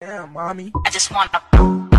Damn, mommy. I just wanna.